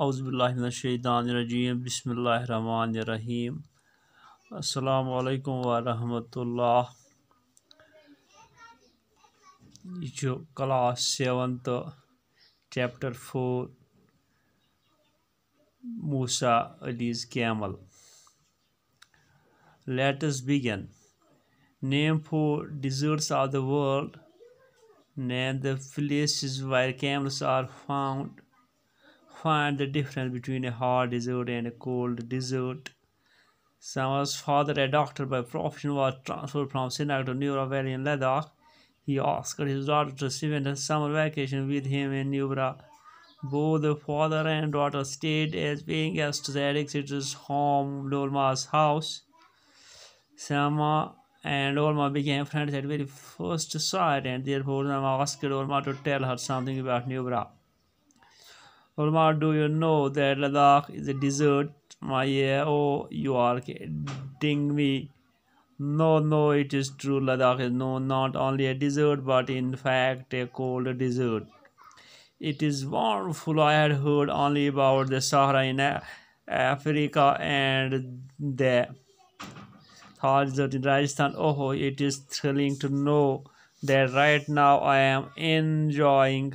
अज़बलशानरजीम बसमीम् वरम यह class seventh chapter four Musa Ali's camel let's begin name four deserts of the world name the place where camels are found Find the difference between a hot desert and a cold desert. Sama's father, a doctor by profession, was transferred from Sinai to Nubra Valley in Ladakh. He asked his daughter to spend a summer vacation with him in Nubra. Both the father and daughter stayed as paying guests at Exeter's home, Dolma's house. Sama and Olma became friends at very first sight, and therefore Sama asked Olma to tell her something about Nubra. Ulma, do you know that Ladakh is a desert? My yeah, oh, you are kidding me. No, no, it is true. Ladakh is no, not only a desert, but in fact a cold desert. It is wonderful. I had heard only about the Sahara in Africa and the Thar desert in Rajasthan. Oh, it is thrilling to know that right now I am enjoying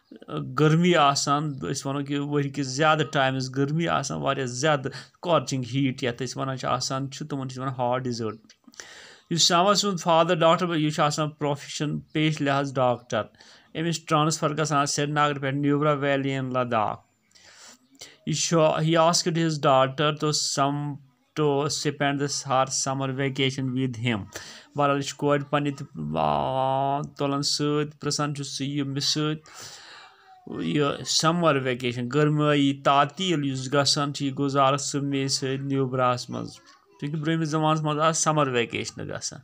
cold desert ये ज़्यादा सर्दी ज़्यादा शीनस यह शीनुक यह बर्फबारी हूँ शिकार ज़्यादा रोजान ज़्यादा टाइम बर्फबारी रोजान या सर्दी ज़्यादा रोजान तो यह कोल्ड डिजर्ट चूँकि हमन जायन ज़्यादा पहनस यह गर्मी आसान वनो कि वह कि ज़्यादा टाइमस गर्मी आसान वारिया ज़्यादा कॉर्चिंग हीट यथ वन आसान तमन वन हॉट डिजर्ट इस शामा सुन फादर डॉक्टर यह प्रोफेशन पेश लिहाज डॉक्टर अमिस ट्रांसफ़र गसान श्रीनगर पे Nubra valley in Ladakh he asked his daughter to some to spend this her summer vacation with him बहरहाल यह कोर पन्ने तुलान सत प्रसान यह मिस यह समर वेकेशन गर्माई तातील गसान गुजार सह मे सब्रास मज चूँकि ब्रहमिस जमानस मज समर वेकेशन गसान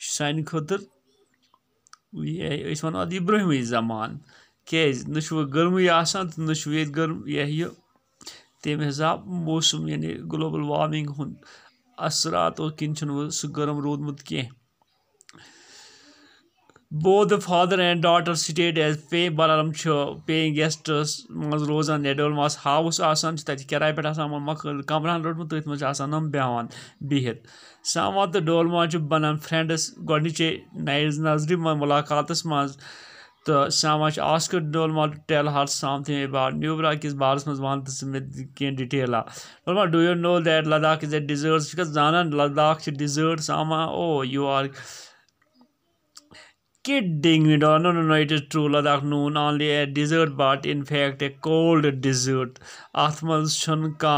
सान खुतर वन यह ब्रहमी जमान क्या न गर्मी आसान तो न ये गर्म यह तम हिसाब मौसम यानी ग्लोबल वार्मिंग हूँ असरात किन सह गर्म रोदमुत कह Both the father and daughter stayed as pay Balaram paying guests मज रोजान डोलमास हाउस आसान तत किराए पे आसान कमरान रोटमुत तथ मज आसान हम बेहान बिहित सामा तो डोलमा बनान फ्रेंड्स गोडनिचे नज़र मुलाकात मज तो Sama ask Dolma to tell her something about Nubra किस बारस मज वन कह डिटेला Dolma do you know that Ladakh is a desert जानान Ladakh desert Sama oh you are kidding me no no no it is true ladakh noon only a dessert but in fact a cold dessert ath mans chun ka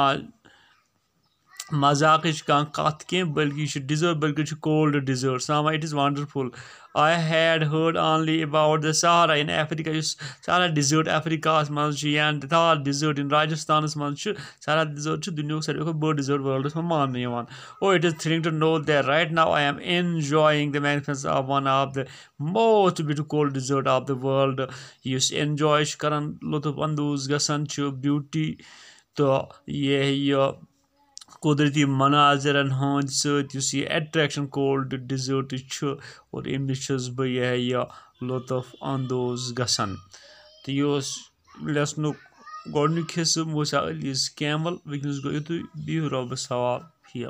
मज़ाक कत कह बल्कि desert बल्कि cold desert Sama it is wonderful I had heard only about the Sahara in Africa Sahara desert Africa मज या Thar dessert इन राजस्थान मज Sahara desert दुनिया सारे बड़ डिजर्ट वर्ल्ड में मान ओ it is thrilling to know that right now I am enjoying the manifest of one of the most beautiful cold desert of the world इस enjoy कर लुत्फ अंदोज गसान ब्यूटी तो यह कुदरती मनाजरन हंद सत एट्रैक्शन कोल्ड डिजर्ट और अमिस बह यह यह लुत्फ अंदोज गसान तो यह लेसन गोडनिक हिस्स मूसा अली कैमल वनस गो युत बिहु रबस सवाल फ़ी